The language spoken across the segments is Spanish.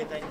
kita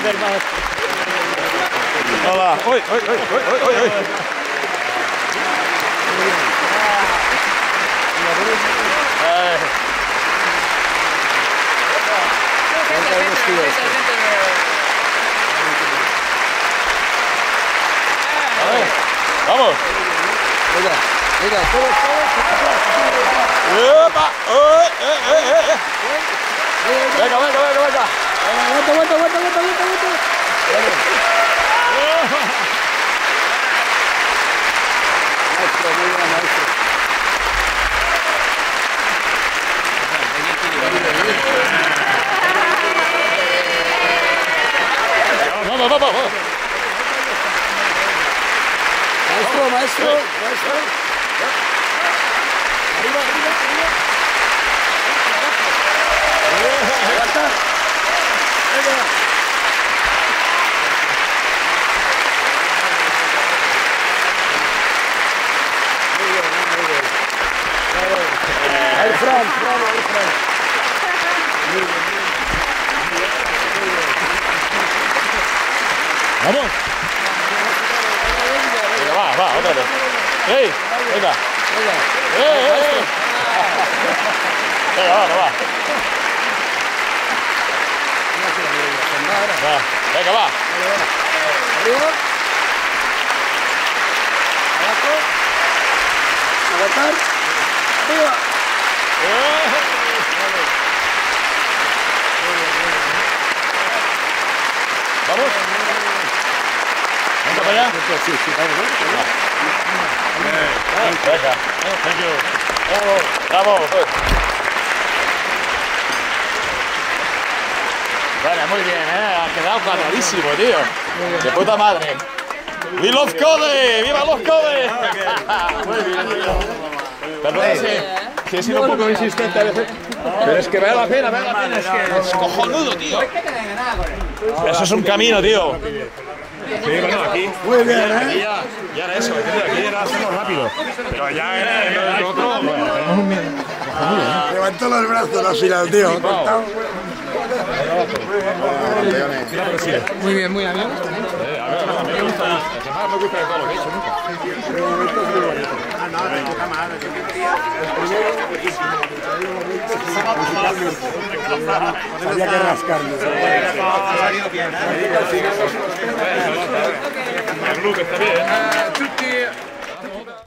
Thank you very much. Hola. Oi, oi, oi, oi, oi, oi, oi. Eh. Vamos. Mira, mira, todo, todo, Epa. Oi, eh, eh, eh, eh. Mira, Venga, venga, venga, venga. Aguanta, aguanta, aguanta, aguanta, aguanta, Maestro, muy bien, maestro. Vamos, vamos, vamos. Maestro, maestro, maestro. Vamos. Venga, va, va, otra vez. ¡Ey! Venga. ¡Eh, eh, eh! Venga, va, va. Va, Venga, va. Arriba. Abajo. Arriba. Vamos. Venga para allá. Sí, sí, vamos, vamos. Venga. Thank you. Bravo. Vale, muy bien, ¿eh? Ha quedado clarísimo, tío. De puta madre. ¡We love Code! ¡Viva los Code! Muy bien, tío. Perdón, si, si he sido un poco insistente a veces. Pero es que vale la pena, vale la pena. Es que es cojonudo, tío. Eso es un camino, tío. Sí, bueno, aquí. Muy bien, ¿eh? ya, ya era eso, aquí era hacerlo rápido. Pero ya era el otro. Tenemos un miedo. Levantó los brazos al final, tío. Muy bien, muy bien. A ver, a mí me gusta me de todo lo que he hecho nunca. Había que rascarme. El look está bien.